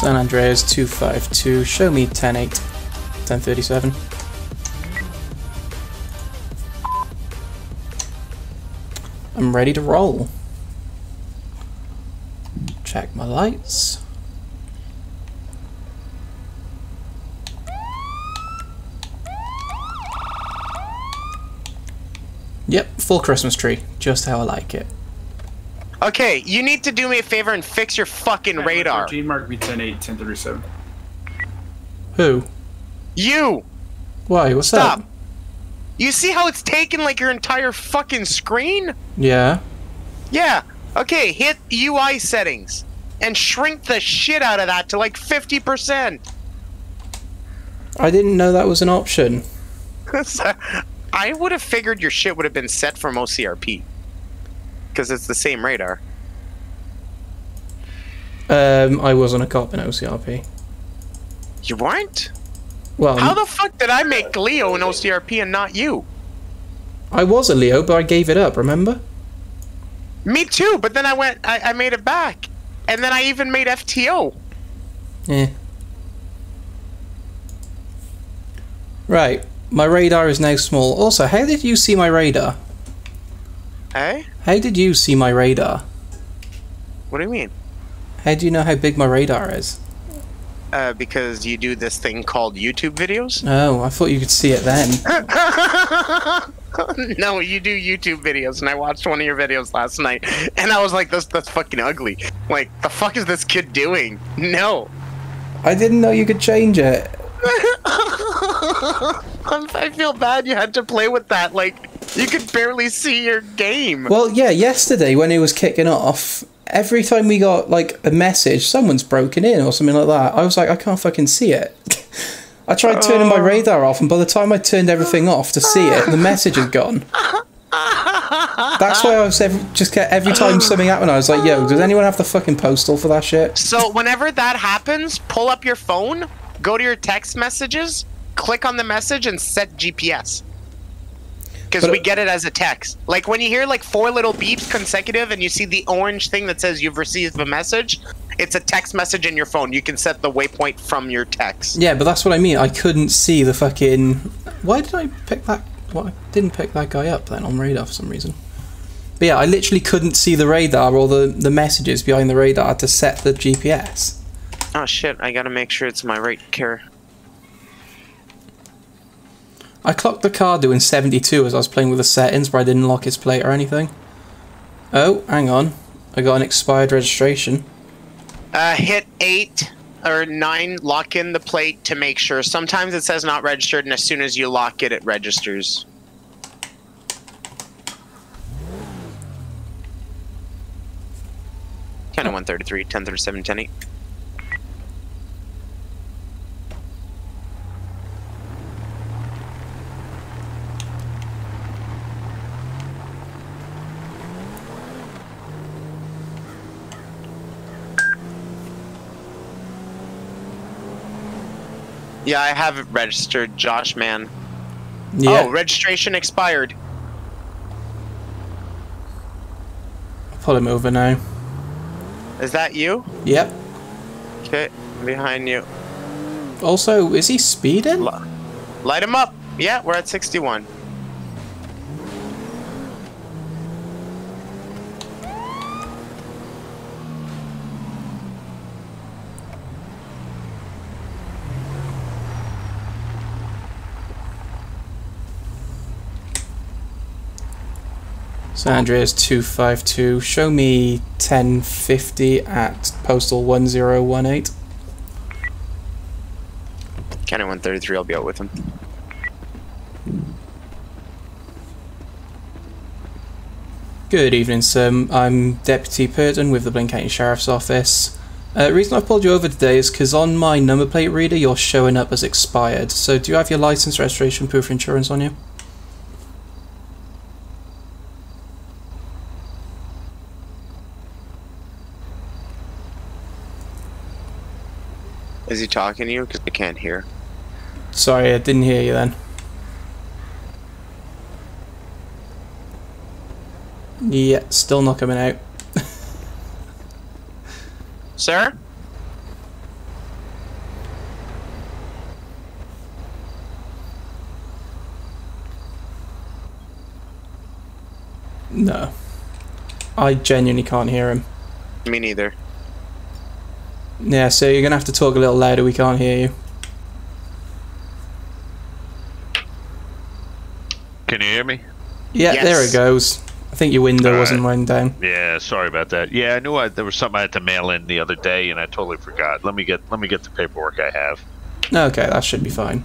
San Andreas 252, show me 10-8, 1037. I'm ready to roll. Check my lights. Yep, full Christmas tree, just how I like it. Okay, you need to do me a favor and fix your fucking radar. Gene Mark B 10 8 1037. Who? You! Why? What's Stop! up? You see how it's taken like your entire fucking screen? Yeah. Yeah. Okay, hit UI settings and shrink the shit out of that to like 50%. I didn't know that was an option. I would have figured your shit would have been set from OCRP. Because it's the same radar. Um, I was on a cop in OCRP. You weren't? Well, How the fuck did I make Leo in OCRP and not you? I was a Leo, but I gave it up, remember? Me too, but then I went, I, I made it back. And then I even made FTO. Yeah. Right. My radar is now small. Also, how did you see my radar? Hey? How did you see my radar? What do you mean? How do you know how big my radar is? Uh, because you do this thing called YouTube videos? Oh, I thought you could see it then. no, you do YouTube videos, and I watched one of your videos last night, and I was like, "That's that's fucking ugly." Like, the fuck is this kid doing? No. I didn't know you could change it. I feel bad you had to play with that. Like, you could barely see your game. Well, yeah, yesterday when it was kicking off, every time we got like a message, someone's broken in or something like that, I was like, I can't fucking see it. I tried turning my oh. radar off, and by the time I turned everything off to see it, the message had gone. That's why I was every, just every time something happened, I was like, "Yo, does anyone have the fucking postal for that shit?" So whenever that happens, pull up your phone, go to your text messages, click on the message, and set GPS. Because we get it as a text. Like when you hear like four little beeps consecutive, and you see the orange thing that says you've received a message, it's a text message in your phone. You can set the waypoint from your text. Yeah, but that's what I mean. I couldn't see the fucking. Why did I pick that? What? I didn't pick that guy up then on radar for some reason. But yeah, I literally couldn't see the radar or the the messages behind the radar to set the GPS. Oh shit! I gotta make sure it's my right car. I clocked the car doing 72 as I was playing with the settings, but I didn't lock its plate or anything. Oh, hang on. I got an expired registration. Uh, hit eight or nine. Lock in the plate to make sure. Sometimes it says not registered, and as soon as you lock it, it registers. Kind of 133, 1037, 108. Yeah, I have it registered, Josh, man. Yeah, Oh, registration expired. pull him over now. Is that you? Yep. Okay, behind you. Also, is he speeding? Li- Light him up. Yeah, we're at 61. San Andreas 252. Show me 1050 at postal 1018. County 133, I'll be out with him. Good evening, sir. I'm Deputy Purton with the Blaine County Sheriff's Office. Uh, the reason I pulled you over today is because on my number plate reader you're showing up as expired. So do you have your license, registration, proof of insurance on you? Is he talking to you? Because I can't hear. Sorry, I didn't hear you then. Yeah, still not coming out. Sir? No. I genuinely can't hear him. Me neither. Yeah, so you're gonna have to talk a little louder. We can't hear you. Can you hear me? Yeah, Yes. there it goes. I think your window All wasn't right. running down. Yeah, sorry about that. Yeah, I knew I, there was something I had to mail in the other day, and I totally forgot. Let me get let me get the paperwork I have. Okay, that should be fine.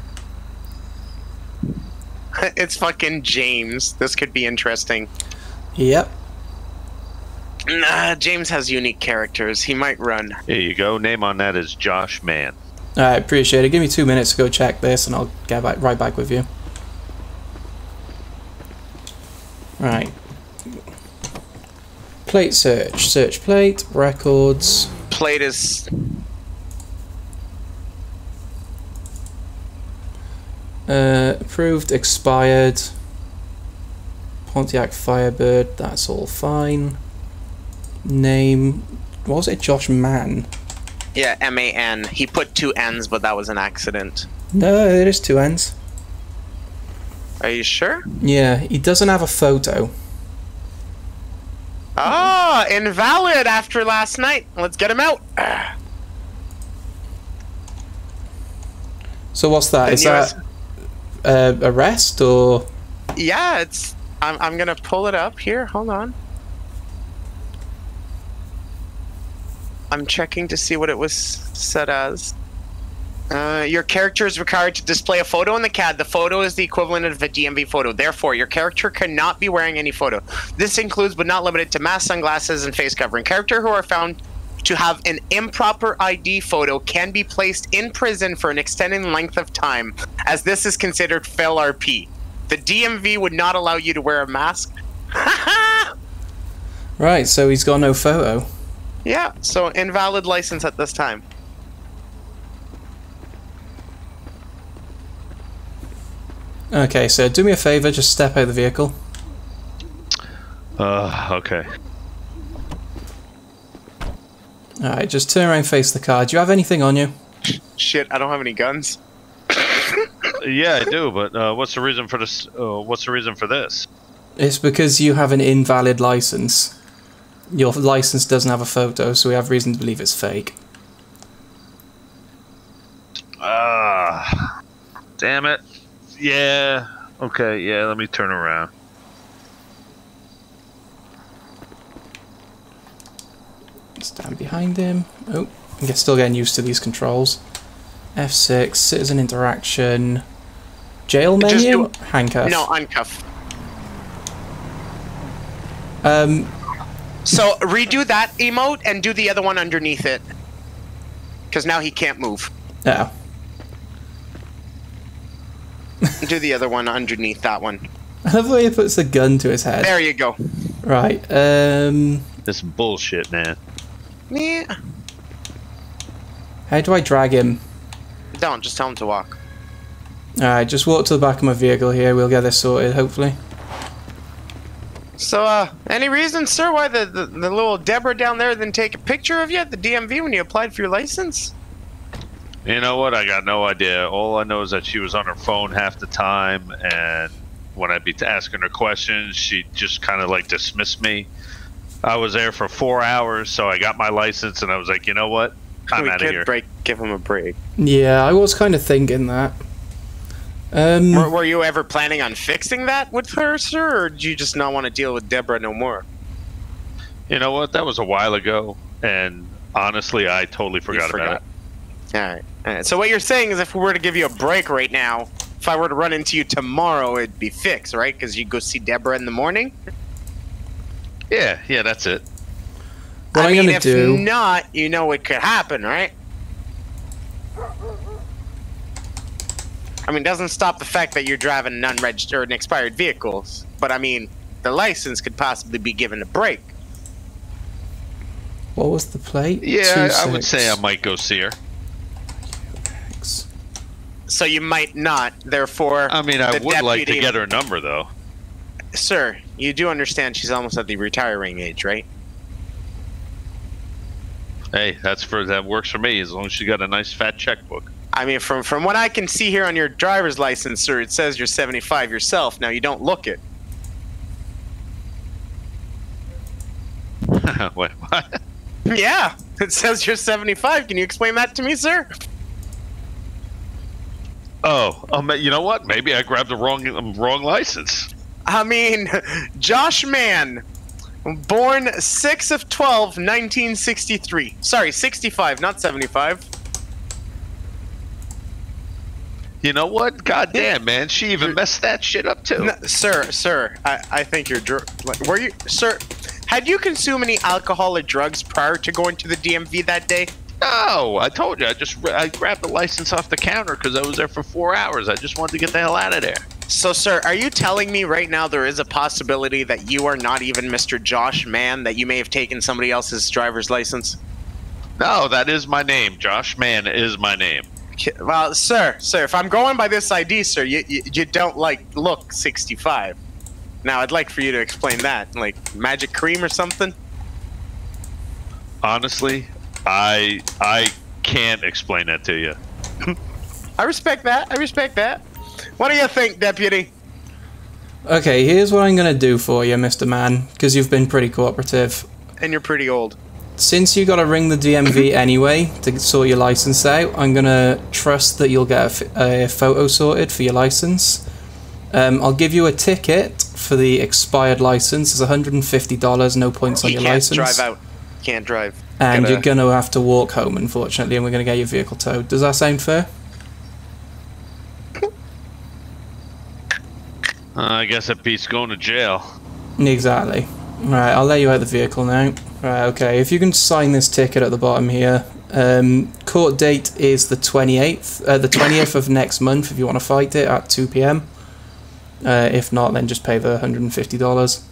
it's fucking James. This could be interesting. Yep. Nah, James has unique characters. He might run. Here you go. Name on that is Josh Mann. Alright, appreciate it. Give me two minutes to go check this and I'll get back right back with you. Right. Plate search. Search plate. Records. Plate is Uh, approved, expired. Pontiac Firebird, that's all fine. Name, what was it? Josh Mann. yeah, M A N. He put two N's, but that was an accident. No, there is two ends. Are you sure? Yeah, he doesn't have a photo. Ah, invalid after last night. Let's get him out. So what's that? Is The US that uh, arrest or? Yeah, it's. I'm. I'm gonna pull it up here. Hold on. I'm checking to see what it was set as. Uh, your character is required to display a photo in the CAD. The photo is the equivalent of a DMV photo. Therefore, your character cannot be wearing any photo. This includes, but not limited to, mask, sunglasses, and face covering. Character who are found to have an improper ID photo can be placed in prison for an extended length of time, as this is considered fail RP. The DMV would not allow you to wear a mask. Right, so he's got no photo. Yeah, so invalid license at this time. Okay, so do me a favor, just step out of the vehicle. Uh, okay. Alright, just turn around and face the car. Do you have anything on you? Shit, I don't have any guns. Yeah, I do. But uh, what's the reason for this? Uh, what's the reason for this? It's because you have an invalid license. Your license doesn't have a photo, so we have reason to believe it's fake. Ah, damn it. Yeah. Okay. Yeah. Let me turn around. Stand behind him. Oh, I'm still getting used to these controls. F6, citizen interaction. Jail menu? do- Handcuff. No, uncuff. Um, So redo that emote and do the other one underneath it. Because now he can't move. no. Do the other one underneath that one. I love the way he puts the gun to his head. There you go. Right, um... This bullshit, man. Yeah. How do I drag him? Don't, just tell him to walk. Alright, just walk to the back of my vehicle here. We'll get this sorted, hopefully. So, uh, any reason, sir, why the, the, the little Deborah down there didn't take a picture of you at the DMV when you applied for your license? You know what? I got no idea. All I know is that she was on her phone half the time, and when I'd be asking her questions, she just kind of like dismissed me. I was there for four hours, so I got my license, and I was like, you know what? I'm out of here. break, give him a break. Yeah, I was kind of thinking that. Um, Were, were you ever planning on fixing that with her, sir, or did you just not want to deal with Deborah no more? You know what? That was a while ago, and honestly, I totally You forgot, about it. All right. All right. So what you're saying is, if we were to give you a break right now, if I were to run into you tomorrow, it'd be fixed, right? Because you'd go see Deborah in the morning. Yeah, yeah, that's it. What I I'm mean, gonna if do- not, you know it could happen, right? I mean, it doesn't stop the fact that you're driving an unregistered and expired vehicles, but I mean, the license could possibly be given a break. what was the plate? Yeah, Two I would say I might go see her. X. So you might not. Therefore, I mean, I the would like to get her number, though. Sir, you do understand she's almost at the retiring age, right? Hey, that's for that works for me as long as she got a nice fat checkbook. I mean, from from what I can see here on your driver's license, sir, it says you're 75 yourself. Now you don't look it. Wait, what? Yeah, it says you're 75. Can you explain that to me, sir? Oh, um, you know what? Maybe I grabbed the wrong um, wrong license. I mean, Josh Mann, born 6 of 12, 1963. Sorry, 65, not 75. You know what? God damn, man. She even messed that shit up too. No, sir, sir, I, I think you're dr- like, were you, sir? Had you consumed any alcohol or drugs prior to going to the DMV that day? No, I told you. I just I grabbed the license off the counter because I was there for four hours. I just wanted to get the hell out of there. So, sir, are you telling me right now there is a possibility that you are not even Mr. Josh Mann, that you may have taken somebody else's driver's license? No, that is my name. Josh Mann is my name. Ki- Well, sir, sir, if I'm going by this ID, sir, you, you, you don't like look 65. Now, I'd like for you to explain that, like magic cream or something. Honestly, I I can't explain that to you. I respect that. I respect that. What do you think, deputy? Okay, here's what I'm gonna do for you, Mr. Man, because you've been pretty cooperative. And you're pretty old. Since you gotta ring the DMV anyway to sort your license out, I'm gonna trust that you'll get a, f- a photo sorted for your license. Um, I'll give you a ticket for the expired license. It's $150, no points on your license. You your can't license. drive out. Can't drive. And Gotta- you're gonna have to walk home, unfortunately, and we're gonna get your vehicle towed. Does that sound fair? Uh, I guess that beats going to jail. Exactly. Right, I'll let you out the vehicle now. Right, okay. If you can sign this ticket at the bottom here. Um, court date is the 28th, uh, the 20th of next month if you want to fight it at 2 p.m. Uh, if not, then just pay the $150.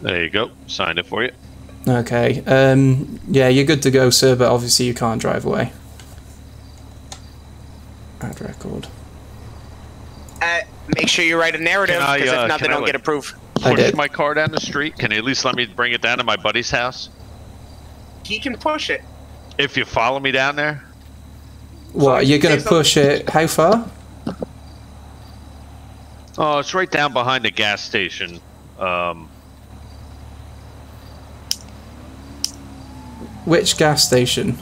There you go. Signed it for you. Okay. Um, yeah, you're good to go, sir, but obviously you can't drive away. Add record. Uh, make sure you write a narrative, Can I, because uh, if not, they I, don't like- get approved. I Push did. my car down the street. Can you at least let me bring it down to my buddy's house? He can push it. If you follow me down there, What, you're going to push it how far? oh, it's right down behind the gas station. Um, Which gas station?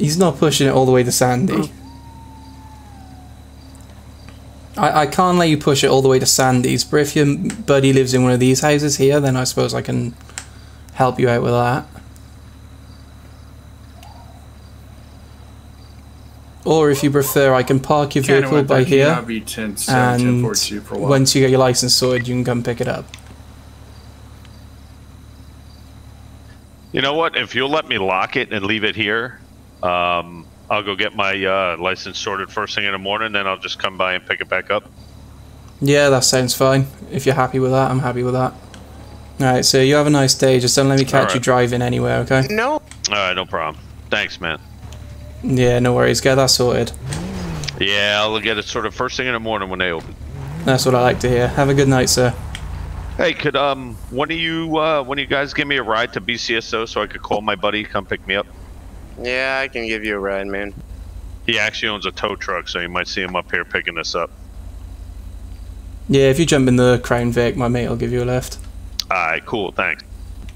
He's not pushing it all the way to Sandy. Hmm. I, I can't let you push it all the way to Sandy's, but if your buddy lives in one of these houses here, then I suppose I can help you out with that. Or if you prefer, I can park your Canada vehicle went by here, 10, so and 1042 for a while. once you get your license sorted, you can come pick it up. you know what? If you'll let me lock it and leave it here, um, I'll go get my uh, license sorted first thing in the morning. Then I'll just come by and pick it back up. Yeah, that sounds fine. If you're happy with that, I'm happy with that. Alright, so you have a nice day. Just don't let me catch you driving anywhere, okay? No. All right, no problem. Thanks, man. Yeah, no worries. Get that sorted. Yeah, I'll get it sorted first thing in the morning when they open. That's what I like to hear. Have a good night, sir. Hey, could um one of you uh, one of you guys give me a ride to BCSO so I could call my buddy come pick me up? Yeah, I can give you a ride, man. He actually owns a tow truck, so you might see him up here picking this up. Yeah, if you jump in the Crown Vic, my mate will give you a lift. All right, cool, thanks.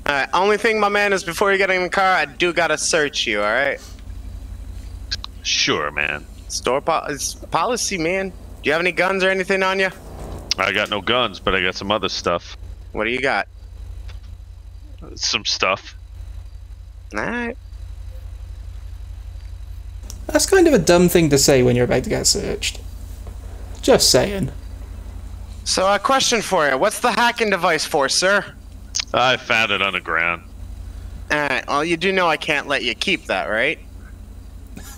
Alright, only thing, my man, is before you get in the car, I do gotta search you, alright? Sure, man. Store po- policy, man. Do you have any guns or anything on you? I got no guns, but I got some other stuff. What do you got? Some stuff. Alright. That's kind of a dumb thing to say when you're about to get searched. Just saying. So, a question for you. What's the hacking device for, sir? I found it on the ground. Alright, well, you do know I can't let you keep that, right?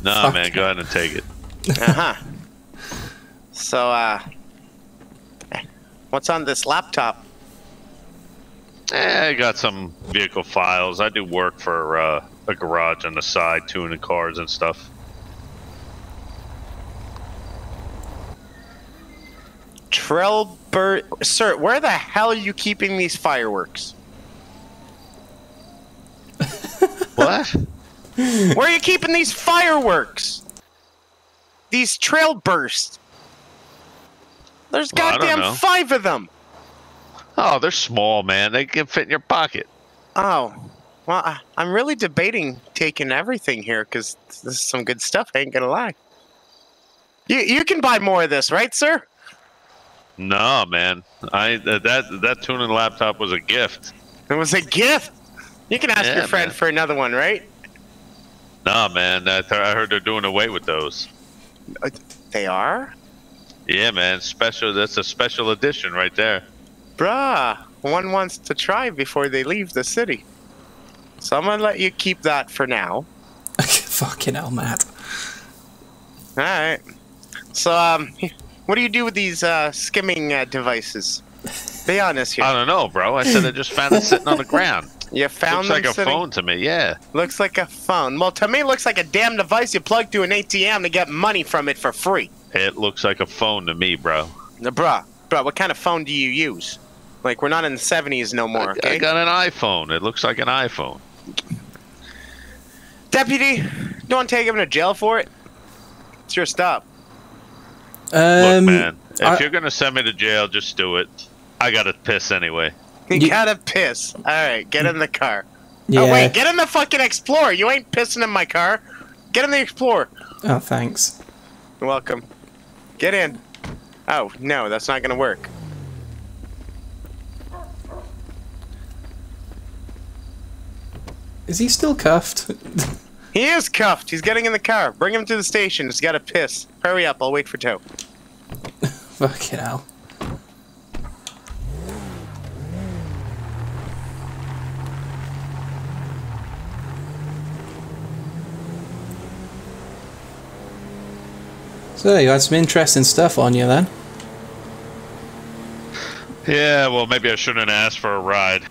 Nah, Fuck. man, go ahead and take it. Uh huh. so, uh. What's on this laptop? Eh, I got some vehicle files. I do work for uh, a garage on the side, tuning cars and stuff. Trellbert. Sir, where the hell are you keeping these fireworks? What? Where are you keeping these fireworks? These trail bursts. There's Well, goddamn five of them. Oh, they're small, man. They can fit in your pocket. Oh, well, I, I'm really debating taking everything here because this is some good stuff. I ain't gonna lie. You you can buy more of this, right, sir? No, man. I that that, that tuning laptop was a gift. It was a gift. You can ask Yeah, your friend man. for another one, right? Nah, man. I, th- I heard they're doing away with those. They are, Yeah, man. Special. That's a special edition right there. bruh. One wants to try before they leave the city. So I'm gonna let you keep that for now. Fucking hell, Matt. All right. So um, what do you do with these uh, skimming uh, devices? Be honest here. I don't know, bro. I said I just found it sitting on the ground. you found Looks like a sitting- phone to me. Yeah. Looks like a phone. Well, to me, it looks like a damn device you plug to an ATM to get money from it for free. It looks like a phone to me, bro. Now, bruh, bruh, what kind of phone do you use? Like, we're not in the 70s no more, I, okay? I got an iPhone. It looks like an iPhone. Deputy, don't take him to jail for it. It's your stop. Um, Look, man. If I- you're gonna send me to jail, just do it. I gotta piss anyway. You Ye- gotta piss. All right, get in the car. yeah. Oh, wait, get in the fucking Explorer. You ain't pissing in my car. Get in the Explorer. Oh, thanks. You're welcome. Get in. Oh, no, that's not gonna work. Is he still cuffed? He is cuffed. He's getting in the car. Bring him to the station. He's gotta piss. Hurry up, I'll wait for tow. Fucking hell. So you had some interesting stuff on you then. Yeah, well, maybe I shouldn't ask for a ride.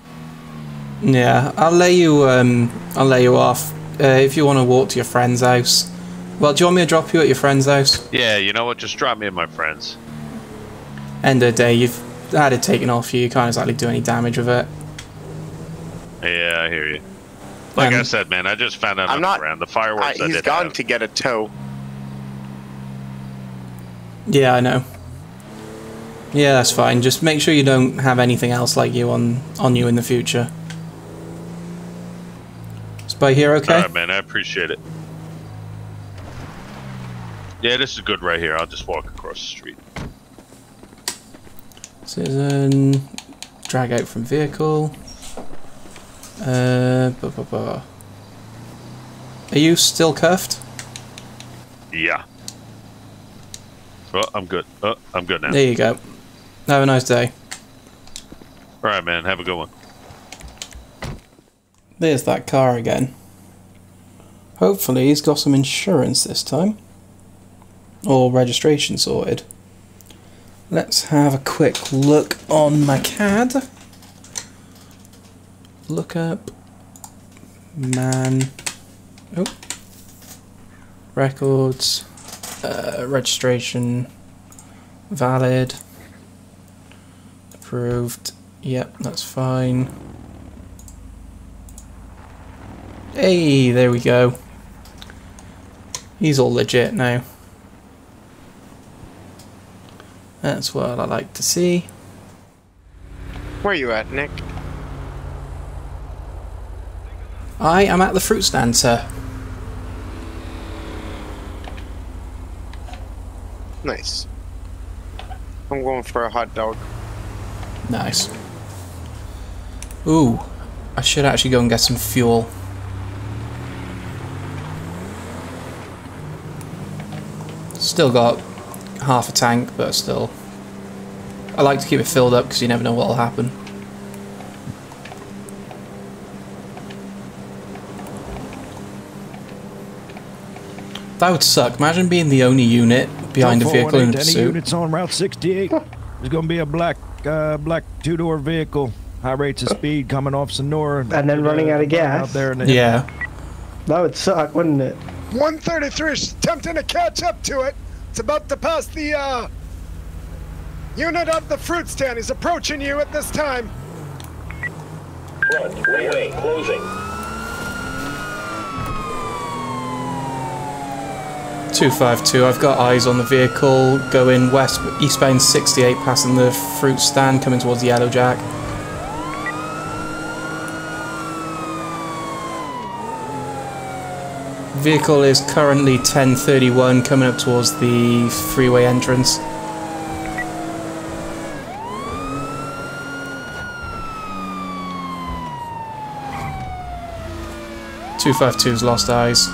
Yeah, I'll lay you. Um, I'll lay you off uh, if you want to walk to your friend's house. Well, do you want me to drop you at your friend's house? Yeah, you know what? Just drop me and my friends. End of the day, you've had it taken off you. You can't exactly do any damage with it. Yeah, I hear you. Like I Um, said, man, I just found out I'm on not- the ground. The Uh, fireworks I he's did gone have. to get a tow. Yeah, I know. Yeah, that's fine. Just make sure you don't have anything else like you on on you in the future. By here okay? All right, man. I appreciate it. Yeah, this is good right here. I'll just walk across the street. Citizen, drag out from vehicle. Uh, blah, blah, blah. Are you still cuffed? Yeah. Oh, I'm good. Oh, I'm good now. There you go. Have a nice day. All right, man. Have a good one. There's that car again. Hopefully he's got some insurance this time. Or registration sorted. Let's have a quick look on my CAD. Look up man. Oh. Records. Uh, registration. Valid. Approved. Yep, that's fine. Hey, there we go. He's all legit now. That's what I like to see. Where are you at, Nick? I am at the fruit stand, sir. Nice. I'm going for a hot dog. Nice. Ooh, I should actually go and get some fuel. Still got half a tank, but still. I like to keep it filled up because you never know what will happen. That would suck. Imagine being the only unit behind a vehicle in Any pursuit. units on Route 68. There's gonna be a black, uh, black two-door vehicle, high rates of speed coming off Sonora, And then running out of gas. out there in the Yeah. That would suck, wouldn't it? 133 is attempting to catch up to it. It's about to pass the, uh... Unit of the fruit stand is approaching you at this time. Front, closing. Two five two. I've got eyes on the vehicle going west, eastbound sixty eight, passing the fruit stand, coming towards the yellow jack. Vehicle is currently 1031, coming up towards the freeway entrance. Two five two's lost eyes.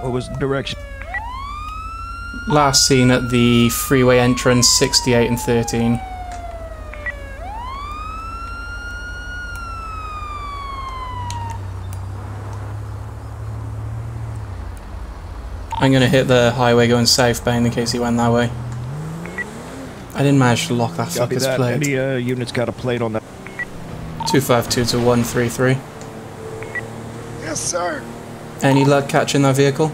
What was the direction? Last seen at the freeway entrance, 68 and 13. I'm gonna hit the highway going southbound in case he went that way. I didn't manage to lock that Copy fucker's that. plate. Any uh, units got a plate on that? 252 to 133. Yes, sir. Any luck catching that vehicle?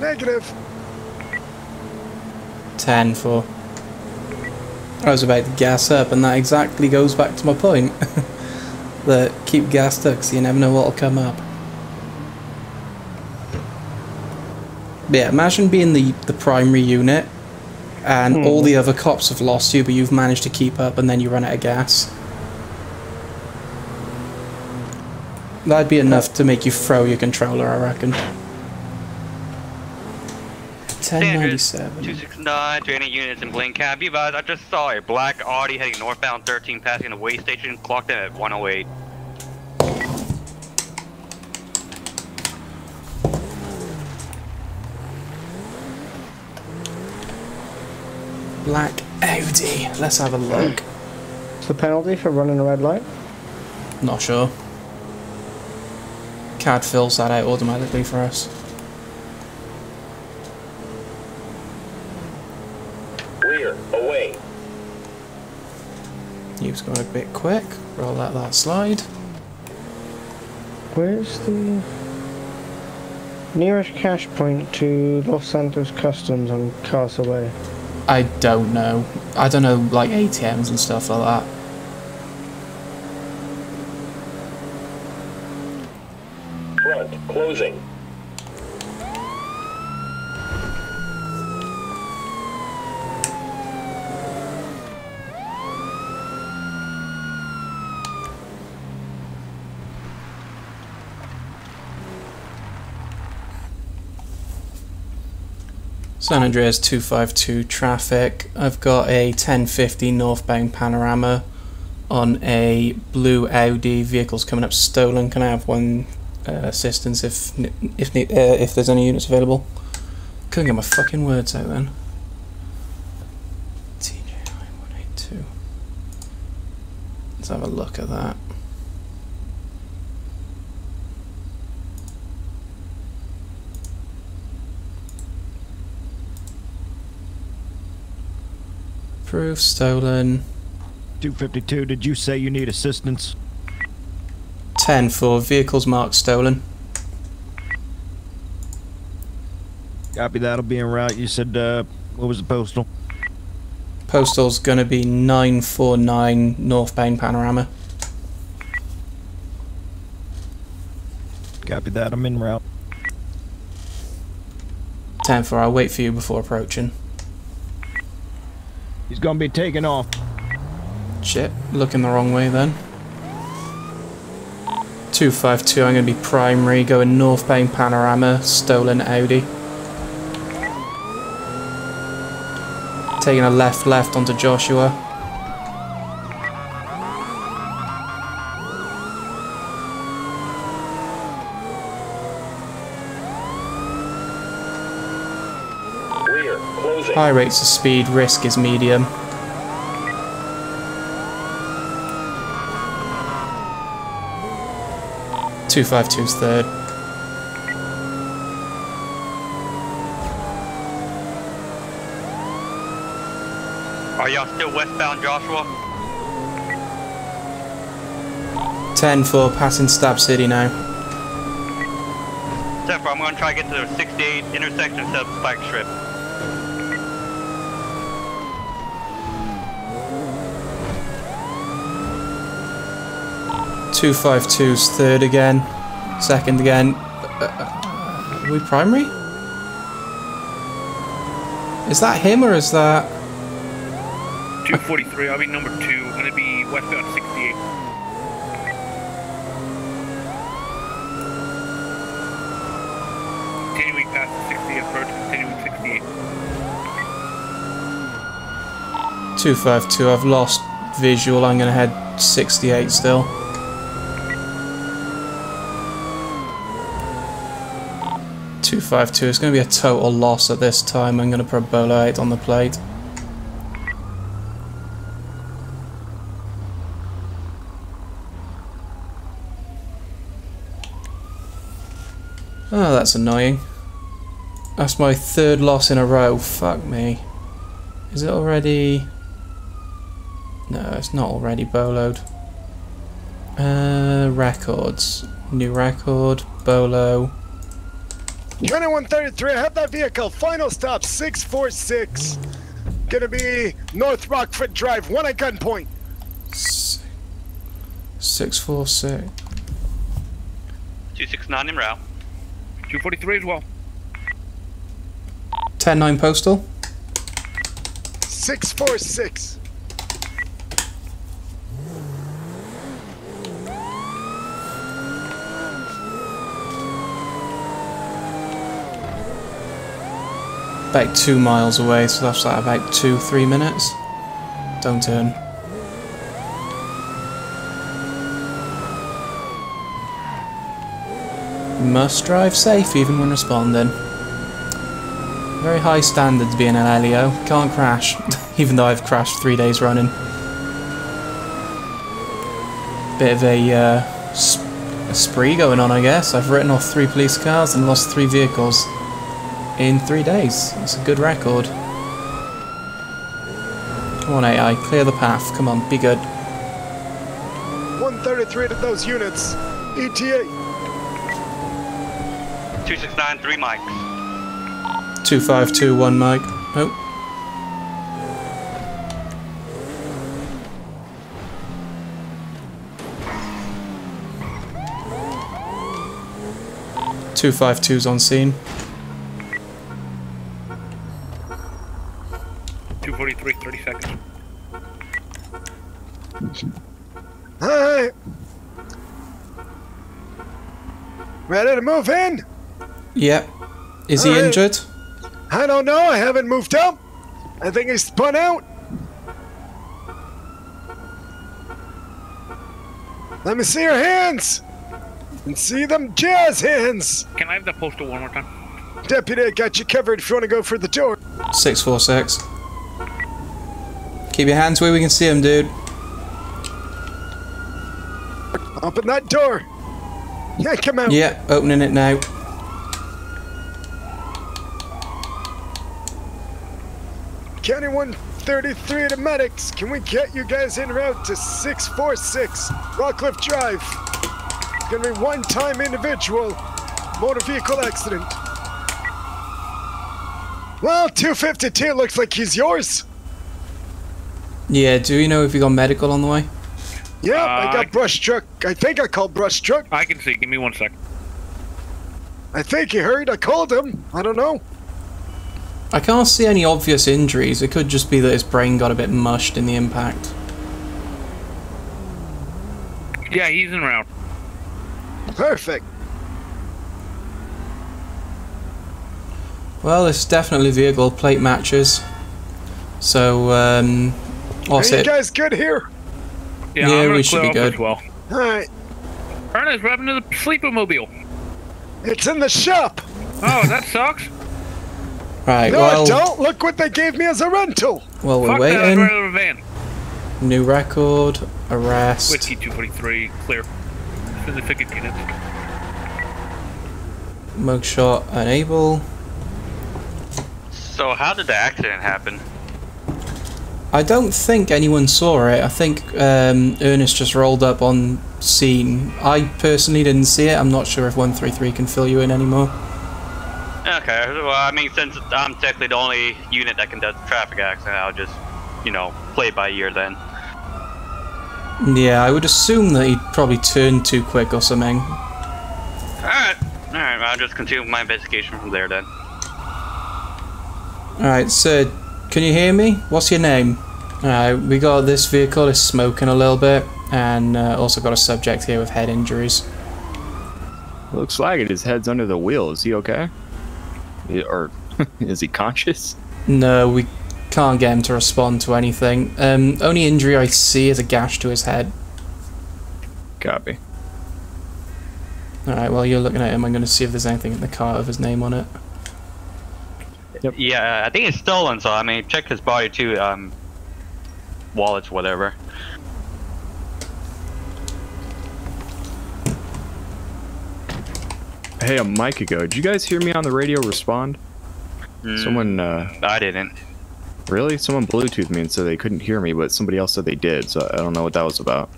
Negative. 10 for. I was about to gas up, and that exactly goes back to my point. that keep gassed up 'cause you never know what'll come up. Yeah, imagine being the, the primary unit, and hmm. all the other cops have lost you, but you've managed to keep up, and then you run out of gas. That'd be enough to make you throw your controller, I reckon. 1097. 269 to any units in Blaine Cab. Be advised, I just saw a black Audi heading northbound 13 passing the way station, clocked in at 108. Black Audi. Let's have a look. What's the penalty for running a red light? Not sure. CAD fills that out automatically for us. Rear, away. He was going a bit quick. Roll out that slide. Where's the nearest cash point to Los Santos Customs on Castaway? I don't know. I don't know, like ATMs and stuff like that. Front, closing. San Andreas 252 traffic. I've got a 1050 northbound panorama on a blue Audi. Vehicle's coming up stolen. Can I have one uh, assistance if if uh, if there's any units available? Couldn't get my fucking words out then. TJ9182. Let's have a look at that. Proof stolen. 252, did you say you need assistance? 10 for vehicles marked stolen. Copy that'll be en route. You said, uh, what was the postal? Postal's gonna be 949 northbound panorama. Copy that, I'm in route. 10 for, I'll wait for you before approaching. He's gonna be taking off. Shit, looking the wrong way then. 252, I'm gonna be primary, going northbound panorama, stolen Audi. Taking a left left onto Joshua. High rates of speed, risk is medium. Two five two's third. Are y'all still westbound, Joshua? Ten for passing Stab City now. Zephyr, I'm gonna try to get to the 68 intersection set spike strip. 252's third again. Second again. Uh, uh, are we primary? Is that him or is that... 243, I'll be number two. I'm Gonna be westbound 68. Continuing past the 60 approach, continuing 68. 252, I've lost visual. I'm going to head 68 still. Two five two. It's going to be a total loss at this time. I'm going to put Bolo eight on the plate. Oh, that's annoying. That's my third loss in a row. Fuck me. Is it already... No, it's not already boloed. Uh, records. New record. Bolo. 2133, I have that vehicle. Final stop 646. Gonna be North Rockford Drive, one at gunpoint. Six four six. 269 in route. 243 as well. Ten nine postal. 646. About two miles away, so that's like about two, three minutes. Don't turn. Must drive safe even when responding. Very high standards being an LEO. Can't crash, even though I've crashed three days running. Bit of a, uh, sp a spree going on, I guess. I've written off three police cars and lost three vehicles in three days. It's a good record. Come on, AI, clear the path. Come on, be good. 133 to those units. ETA. 269, three mics. 2521 Mike. Oh. Two five two's on scene. Ready to move in? Yep. Is he Alright. injured? I don't know. I haven't moved up. I think he spun out. Let me see your hands. And see them jazz hands. Can I have the postal one more time? Deputy, I got you covered if you want to go for the door. Six four six. Keep your hands where we can see them, dude. Open that door. Yeah, come out. Yeah, opening it now. County 133 to medics. Can we get you guys en route to 646 Rockcliffe Drive? It's Gonna be one time individual motor vehicle accident. Well, 252 looks like he's yours. Yeah, do you know if you got medical on the way? Yep, I Uh, got brush truck. I think I called brush truck. I can see. Give me one sec. I think he heard. I called him. I don't know. I can't see any obvious injuries. It could just be that his brain got a bit mushed in the impact. Yeah, he's in route. Perfect. Well, it's definitely vehicle plate matches. So, um, I'll Are say you guys good here? Yeah, Yeah, I'm gonna we should be good. as well. All right. Ernest, what happened to the sleeper mobile? It's in the shop. Oh, that sucks. right. No, well, don't. Look what they gave me as a rental. Well, we're Fuck that, I'd waiting, rather a van. new record, arrest. Whiskey 243, clear. Significant units. Mugshot unable. So how did the accident happen? I don't think anyone saw it. I think um, Ernest just rolled up on scene. I personally didn't see it. I'm not sure if 133 can fill you in anymore. Okay, well, I mean, since I'm technically the only unit that can do traffic accident, I'll just, you know, play by ear then. Yeah, I would assume that he'd probably turn too quick or something. Alright. Alright, I'll just continue my investigation from there then. Alright, sir, can you hear me? What's your name? Alright, we got this vehicle is smoking a little bit, and uh, also got a subject here with head injuries. Looks like it. His head's under the wheel. Is he okay? Or is he conscious? No, we can't get him to respond to anything. Um, only injury I see is a gash to his head. Copy. Alright, while you're looking at him, I'm going to see if there's anything in the car with his name on it. Yeah, I think it's stolen, so I mean, check his body too. Um, wallets, whatever. Hey, a mic ago, did you guys hear me on the radio respond? Someone, uh... I didn't. Really? Someone Bluetoothed me and said they couldn't hear me, but somebody else said they did, so I don't know what that was about.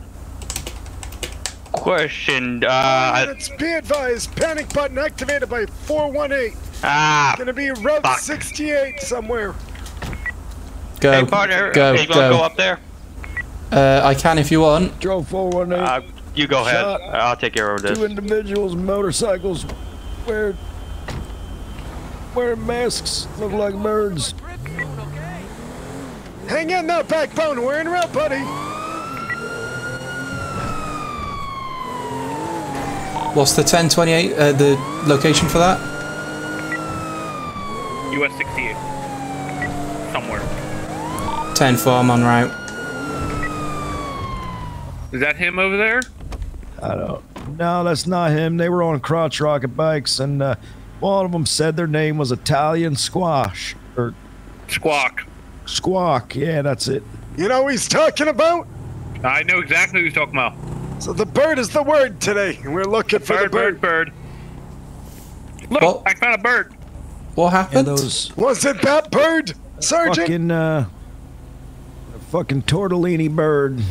Question. Uh, I- be advised, panic button activated by 418. Ah. Gonna be Route 68 somewhere. Go, Hey, partner, go, are you go. go up there? Uh, I can if you want. Drove 418. Uh, you go ahead. I'll take care of this. Two individuals, motorcycles, wear wearing masks, look like birds. Hang in there, backbone. We're in route, buddy. What's the 1028, uh, the location for that? US 68. Somewhere. 10 farm on route. Is that him over there? I don't. No, that's not him. They were on crotch rocket bikes, and uh, one of them said their name was Italian Squash or Squawk. Squawk. Yeah, that's it. You know what he's talking about? I know exactly who he's talking about. So the bird is the word today. and We're looking for Bird, the bird. bird, bird. Look, Well- I found a bird. What happened? those Was it that bird, Sergeant? fucking uh, fucking tortellini bird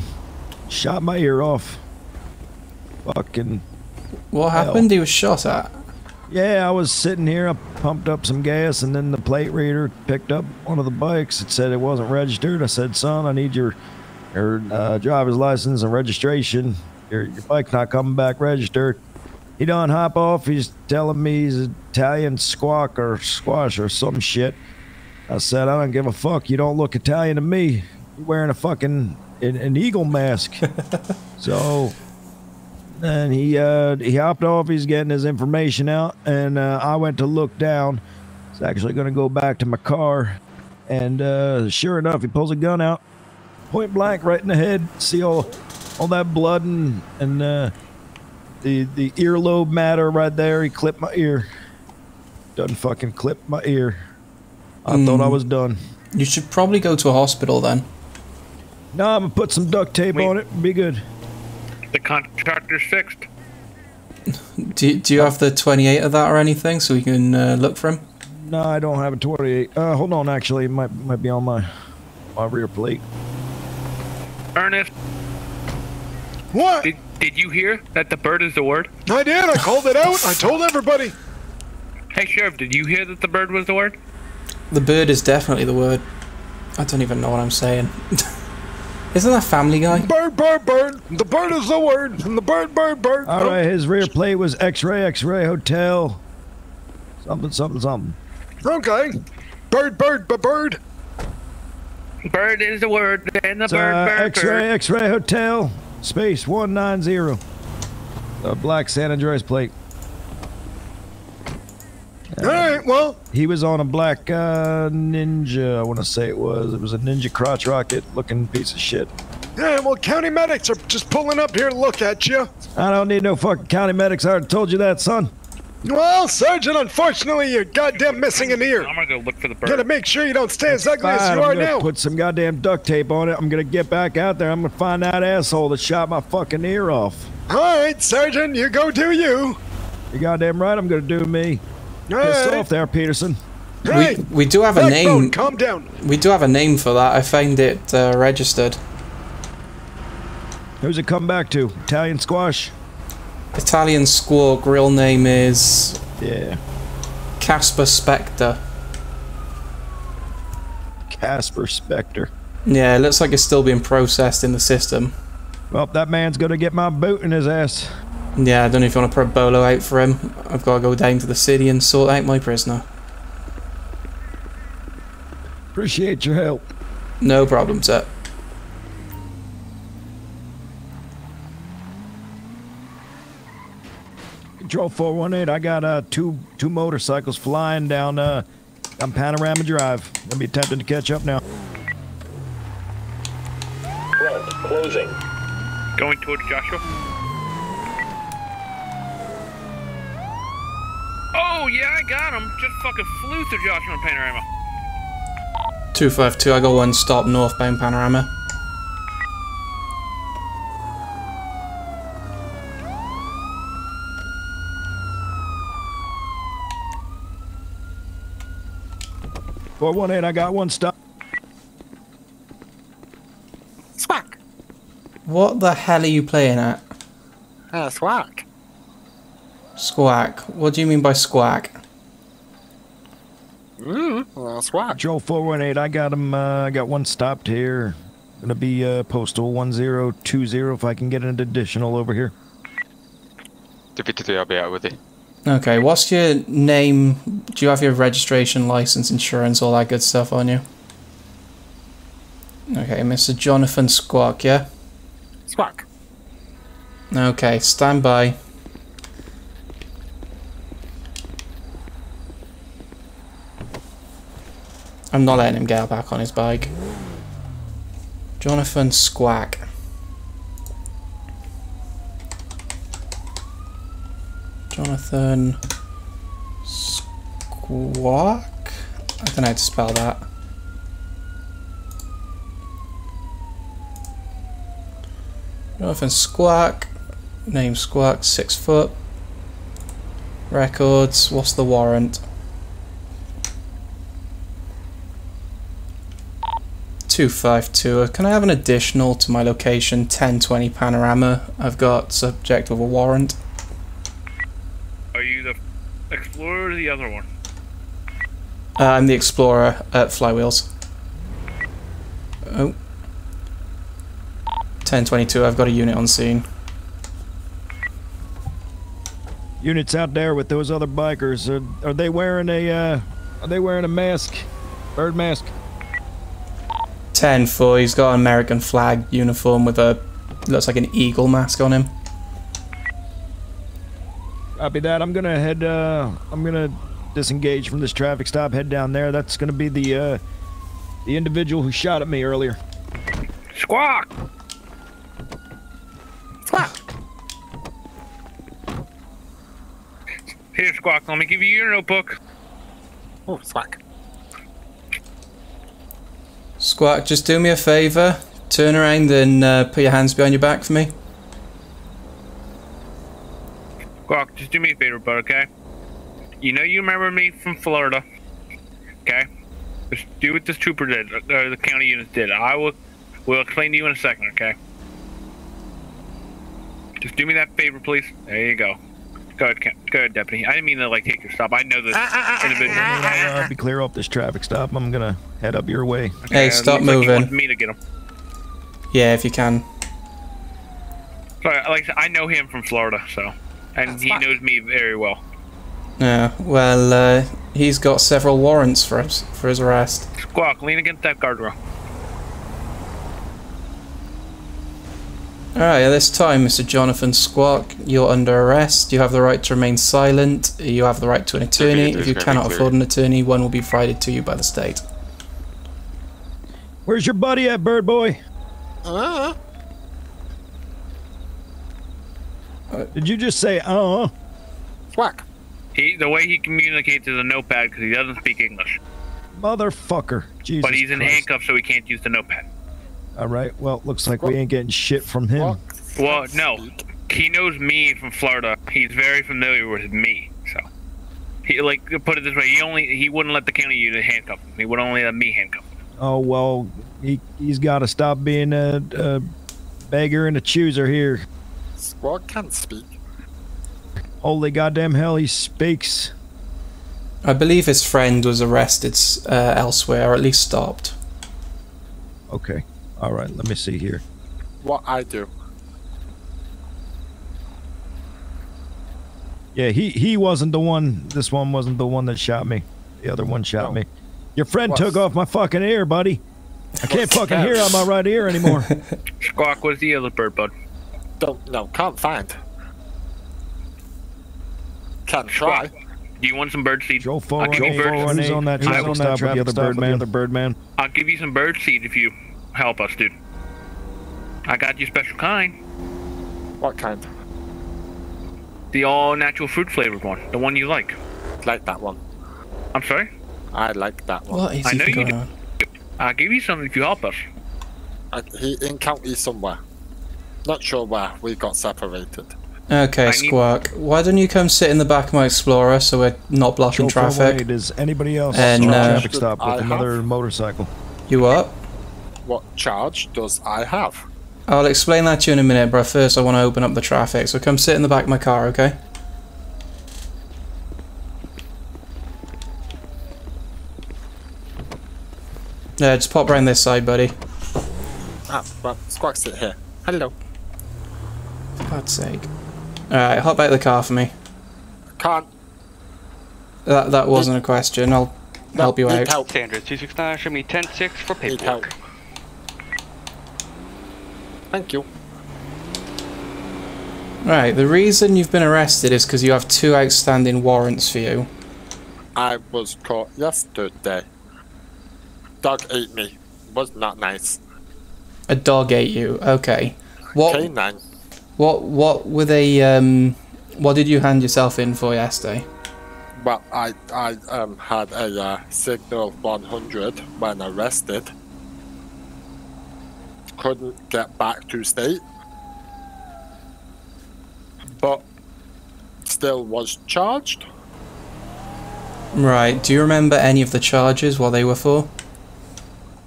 shot my ear off. Fucking what happened? He was shot at. Yeah, I was sitting here. I pumped up some gas, and then the plate reader picked up one of the bikes. It said it wasn't registered. I said, "Son, I need your your uh, driver's license and registration. Your your bike's not coming back registered." He done hop off. He's telling me he's Italian squawk or squash or some shit. I said, "I don't give a fuck. You don't look Italian to me. You're wearing a fucking an, an eagle mask." so and he uh, he hopped off. He's getting his information out, and uh, I went to look down. He's actually going to go back to my car, and uh, sure enough, he pulls a gun out, point blank, right in the head. See all all that blood and and uh, the the earlobe matter right there. He clipped my ear. Done fucking clipped my ear. I thought I Mm. was done. You should probably go to a hospital then. No, I'm gonna put some duct tape Wait. on it. Be good. The contractor's fixed. Do, you, do you have the 28 of that or anything so we can uh, look for him? No, I don't have a 28. Uh, hold on, actually, it might might be on my my rear plate. Ernest, What? did, did you hear that the bird is the word? I did. I called it out. I told everybody. Hey, Sheriff, did you hear that the bird was the word? The bird is definitely the word. I don't even know what I'm saying. Isn't that Family Guy? Bird, bird, bird. The bird is the word. And the bird, bird, bird. All right, his rear plate was X-ray, X-ray hotel, something, something, something. Okay. Bird, bird, but bird. Bird is the word, and the It's, bird, uh, bird, X-ray. X-ray hotel, space one nine zero. The black San Andreas plate. All right. Well, He was on a black uh, ninja. I want to say it was. It was a ninja crotch rocket looking piece of shit. yeah. Well, county medics are just pulling up here to look at you. I don't need no fucking county medics. I already told you that, son. Well, Sergeant, unfortunately, you're goddamn missing an ear. I'm gonna go look for the bird. Gotta make sure you don't stay as ugly as Fine, you I'm are gonna now. Put some goddamn duct tape on it. I'm gonna get back out there. I'm gonna find that asshole that shot my fucking ear off. All right, Sergeant, you go do you. You goddamn right. I'm gonna do me. All Piss right. off there, Peterson. Hey, We, we do have a backbone, name. calm down. We do have a name for that. I found it uh, registered. Who's it come back to? Italian squash. Italian Squawk. Real name is Yeah. Casper Spectre. Casper Spectre. Yeah, it looks like it's still being processed in the system. Well, that man's gonna get my boot in his ass. Yeah, I don't know if you want to put a bolo out for him. I've got to go down to the city and sort out my prisoner. Appreciate your help. No problem, sir. Control 418, I got uh, two two motorcycles flying down uh, down Panorama Drive. Gonna be attempting to catch up now. Front closing. Going towards Joshua. Oh yeah, I got him. Just fucking flew through Joshua and Panorama. 252, I got one stop northbound panorama. Four one eight, I got one stop. Squawk. What the hell are you playing at? Uh, squawk. Squawk. What do you mean by squawk? Mm, well, squawk. Control 418, I got him. Uh, I got one stopped here. Gonna be uh, postal 1020 if I can get an additional over here. 253, I'll be out with you. Okay, what's your name? Do you have your registration, license, insurance, all that good stuff on you? Okay, Mr. Jonathan Squawk, yeah? Squawk. Okay, stand by. I'm not letting him get back on his bike. Jonathan Squawk. Jonathan Squawk? I don't know how to spell that. Jonathan Squawk. Name Squawk, six foot. Records, what's the warrant? Two five two. Can I have an additional to my location? Ten twenty panorama. I've got subject of a warrant. Are you the explorer or the other one? Uh, I'm the explorer at Flywheels. Oh. 1022, I've got a unit on scene. Units out there with those other bikers. Are, are they wearing a uh, Are they wearing a mask? Bird mask. 10 4, he's got an American flag uniform with a. looks like an eagle mask on him. Copy that. I'm gonna head. Uh, I'm gonna disengage from this traffic stop. Head down there. That's gonna be the uh, the individual who shot at me earlier. Squawk! Squawk. Here, Squawk, let me give you your notebook. Oh, squawk. Squawk, just do me a favour. Turn around and uh, put your hands behind your back for me. Squawk, just do me a favor, bud, okay? You know you remember me from Florida, okay? Just do what this trooper did, or the county units did. I will, will explain to you in a second, okay? Just do me that favor, please. There you go. Go ahead, Cap- go ahead, deputy. I didn't mean to like take your stop. I know this ah, ah, ah, individual. Uh, be clear off this traffic stop. I'm gonna head up your way. Hey, stop looks like he moving. me to get him. Yeah, if you can. Sorry, like I know him from Florida, so, and he knows me very well. Yeah, well, uh, he's got several warrants for us, for his arrest. Squawk, lean against that guardrail. Alright, at this time, Mr. Jonathan Squawk, you're under arrest. You have the right to remain silent. You have the right to an attorney. If you there's gonna be cannot afford an attorney, one will be provided to you by the state. Where's your buddy at, Bird Boy? Uh, Did you just say uh? squawk. He, the way he communicates is a notepad because he doesn't speak English. Motherfucker. Jesus but he's in Christ. handcuffs, so he can't use the notepad. All right. Well, looks like we ain't getting shit from him. Well, no, he knows me from Florida. He's very familiar with me, so he like put it this way. He only he wouldn't let the county unit handcuff him. He would only let me handcuff him. Oh well, he he's got to stop being a, a beggar and a chooser here. Squawk can't speak. Holy goddamn hell, he speaks. I believe his friend was arrested uh, elsewhere, or at least stopped. Okay. Alright, let me see here. What I do. Yeah, he, he wasn't the one. This one wasn't the one that shot me. The other one shot no. me. Your friend What's... took off my fucking ear, buddy. I can't What's fucking hear out my right ear anymore. Squawk, was the other bird, bud? Don't know. Can't find. Can try. Do you want some bird seed? Joe I'll give you bird Who's on that I traffic will- stop with the other bird man? The bird man. I'll give you some bird seed if you help us, dude. I got you special kind. What kind? The all natural fruit flavored one. The one you like. Like that one. I'm sorry? I like that one. What is I know you. Do. I'll give you some if you help us. I, he in county somewhere. Not sure where. We got separated. Okay, I need- Why don't you come sit in the back of my Explorer so we're not blocking Joe traffic? 418, Is anybody else And, uh, traffic stop I with have- another motorcycle? You what? What charge does I have? I'll explain that to you in a minute, but first I want to open up the traffic. So come sit in the back of my car, okay? Yeah, just pop round this side, buddy. Ah, well, Squawk sit here. Hello. For God's sake. Alright, hop out of the car for me. Can't. That that wasn't a question. I'll help you out. help. Standard 269, show me 10-6 for Need help. paperwork. Thank you. Right, the reason you've been arrested is because you have two outstanding warrants for you. I was caught yesterday. Dog ate me. Was not nice. A dog ate you. Okay. What Canine. What what were they um what did you hand yourself in for yesterday? Well, I I um had a uh, signal 100 when arrested. Couldn't get back to state, but still was charged. Right. Do you remember any of the charges what they were for?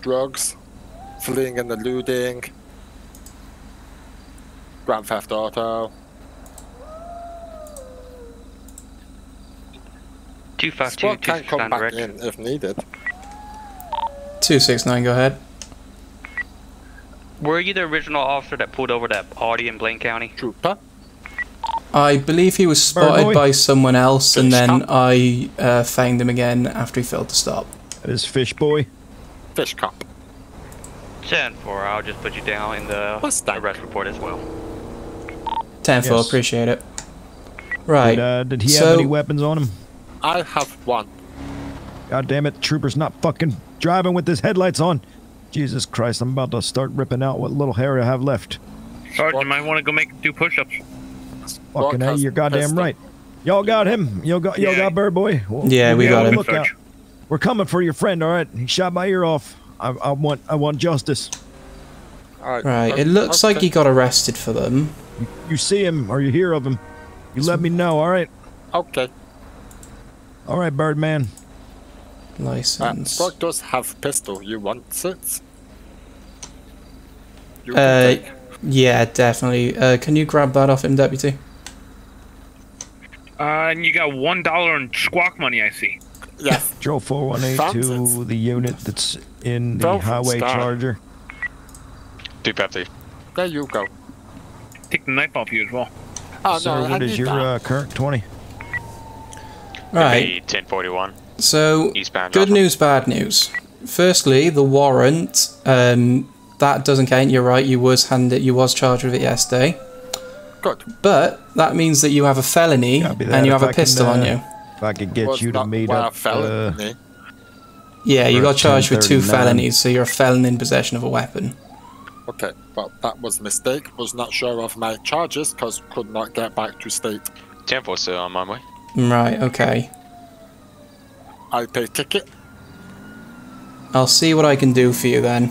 Drugs, fleeing and eluding, Grand Theft Auto. 252, Squad can come back direct. in if needed. Two six nine. Go ahead. Were you the original officer that pulled over that Audi in Blaine County? Trooper. I believe he was spotted by someone else, and then cop. I uh, found him again after he failed to stop. That is Fish Boy. Fish cop. 10 4, I'll just put you down in the arrest report as well. Ten four. Yes. Appreciate it. Right. Did, uh, did he so- have any weapons on him? I have one. God damn it, trooper's not fucking driving with his headlights on. Jesus Christ, I'm about to start ripping out what little hair I have left. Sergeant, you might want to go make two push-ups. Fucking A, you're goddamn pistol. right. Y'all got him. Y'all got y'all Yeah. got Bird Boy. Well, Yeah, we we'll got be on him. the Lookout. We're coming for your friend, all right? He shot my ear off. I, I want I want justice. Alright. Right. It looks like he got arrested for them. You see him or you hear of him. You let me know, all right? Okay. All right, Birdman. Uh, License. Squawk does have pistol. You want it? You Uh, yeah, definitely. Uh, can you grab that off him, deputy? Uh, and you got one dollar in squawk money, I see. Yes. Joe 418 to the unit that's in the Dolphin highway Star. charger. 250. There you go. Take the knife off you as well. Oh Sir, no, I what is your uh, current 20? Right. 1041. So, Eastbound. good Alpha. news, bad news. Firstly, the warrant. Um, that doesn't count. You're right. You was handed. You was charged with it yesterday. Good. But that means that you have a felony and you If have a I can, pistol on uh, you. If I could get Was you to meet up. I fell Uh, me. Yeah, you got charged with two felonies, so you're a felon in possession of a weapon. Okay, well that was a mistake. Was not sure of my charges because could not get back to state. 10 still on my way. Right. Okay. I pay ticket. I'll see what I can do for you then.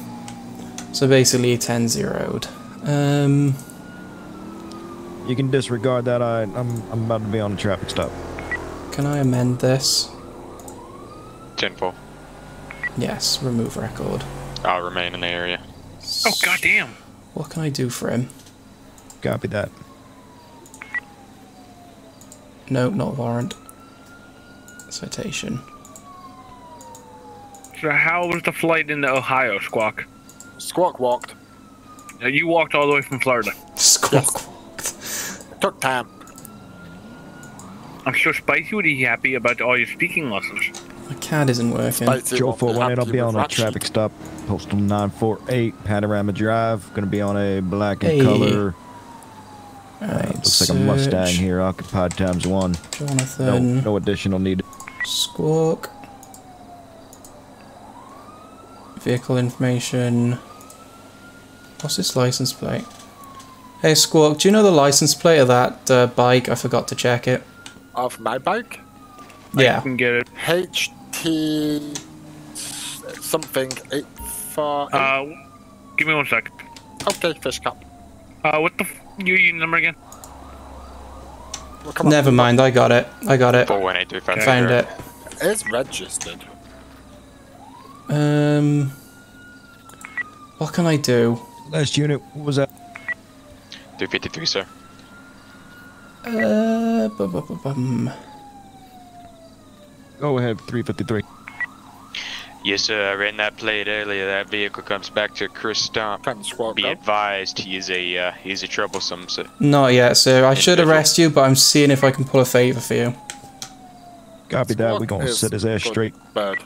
So basically, 10 zeroed. Um, you can disregard that. I, I'm, I'm about to be on a traffic stop. can I amend this? 10 4. Yes, remove record. I'll remain in the area. Oh, goddamn. What can I do for him? Copy that. No, not warrant. Citation. So how was the flight into Ohio, Squawk? Squawk walked. Uh, You walked all the way from Florida. Squawk. Took time. I'm sure Spicy would be happy about all your speaking lessons. My CAD isn't working. Joe 418, I'll be on a traffic stop. Postal 948, Panorama Drive. Going to be on a black and Hey. color. Uh, Alright, looks like a Mustang here, occupied times one. No, Jonathan. no additional needed. Squawk. Vehicle information. What's this license plate? Hey Squawk, do you know the license plate of that uh, bike? I forgot to check it. Of my bike? Yeah. can get it. HT something eight four. Uh, give me one second. Okay, fish cup. Uh, what the f- you, you number again? Well, come on. Never mind, I got it. I got it. Four one eight three five. Found it. It's registered. Um, what can I do? Last unit, what was that? Two fifty three, sir. Uh, bu- bu- bu- bum. Go ahead, 353. Yes, sir. I ran that plate earlier. That vehicle comes back to Chris Stomp. Be advised, he is a uh, he's a troublesome. Sir. Not yet, sir. I should arrest you, but I'm seeing if I can pull a favour for you. Copy that. We're going to set his ass straight. Bird.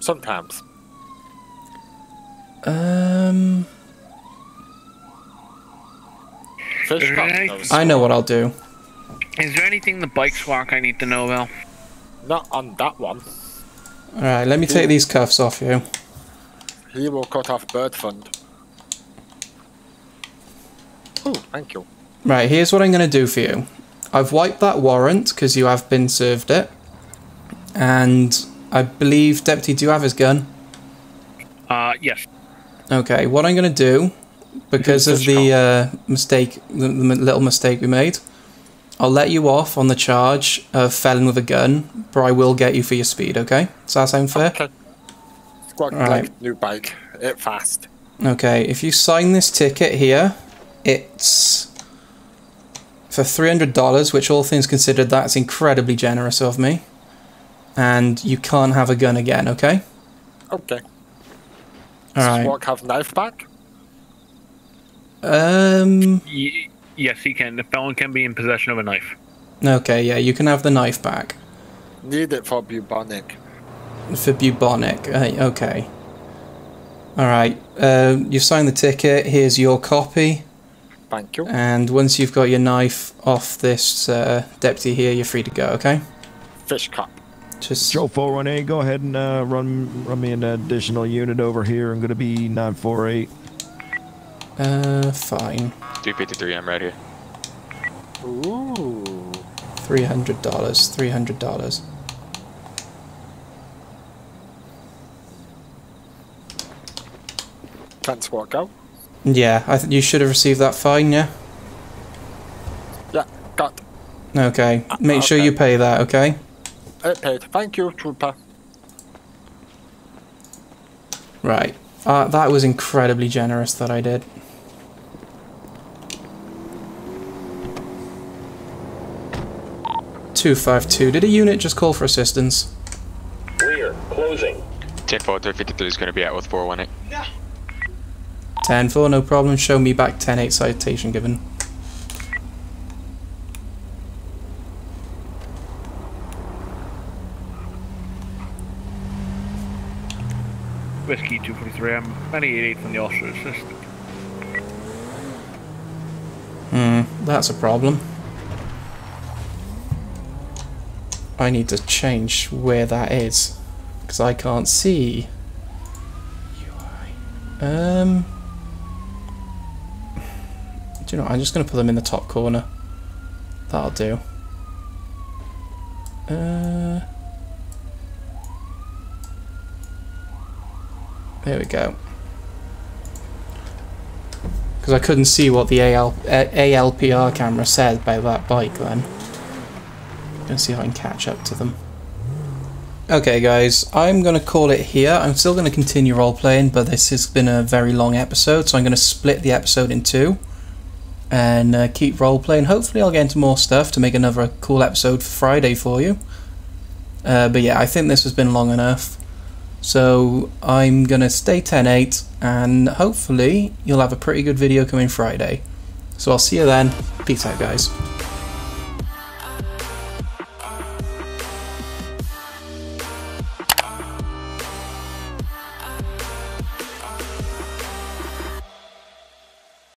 Sometimes. Um, Fish Is there cup. any- knows. I know what I'll do. Is there anything the bike squawk I need to know about? Not on that one. All right, let me take these cuffs off you. He will cut off bird fund. Oh, thank you. Right, here's what I'm going to do for you. I've wiped that warrant because you have been served it, and I believe Deputy, do you have his gun? Uh, yes. Okay, what I'm going to do, because of the uh, mistake, the, the little mistake we made, I'll let you off on the charge of felon with a gun, but I will get you for your speed, okay? Does that sound fair? Okay. Squawk Alright. like new bike. It fast. Okay, if you sign this ticket here, it's for $300, which all things considered, that's incredibly generous of me. And you can't have a gun again, okay? Okay. Alright. Squawk have knife back? Um, Y- yes, he can. The felon can be in possession of a knife. okay, yeah, you can have the knife back. Need it for bubonic. For bubonic, uh, okay. Alright, uh, you've signed the ticket, here's your copy. Thank you. And once you've got your knife off this uh, deputy here, you're free to go, okay? Fish cup. Just Joe 418, go ahead and uh, run run me an additional unit over here. I'm going to be 948. Uh, fine. two fifty three. I'm right here. Ooh. Three hundred dollars. Three hundred dollars. Can Squawk go? Yeah, I th- you should have received that fine. Yeah. Yeah, got Okay. Make sure you pay that. Okay. it paid. Thank you, trooper. Right. Uh, that was incredibly generous that I did. Two five two. Did a unit just call for assistance? Rear, closing. Ten four three fifty three is going to be out with four one eight. Ten four. No problem. Show me back. Ten eight. Citation given. Whiskey 243. I'm 98 from the officer assistant. Hmm. That's a problem. I need to change where that is because I can't see. UI. Um. Do you know? I'm just going to put them in the top corner. That'll do. Uh. There we go. Because I couldn't see what the AL, ALPR camera said about that bike then. Gonna see if I can catch up to them. Okay guys, I'm gonna call it here. I'm still gonna continue role playing, but this has been a very long episode, so I'm gonna split the episode in two and uh, keep role playing. Hopefully, I'll get into more stuff to make another cool episode for Friday for you. Uh, but yeah, I think this has been long enough. So I'm gonna stay 10-8 and hopefully you'll have a pretty good video coming Friday. So I'll see you then. Peace out guys.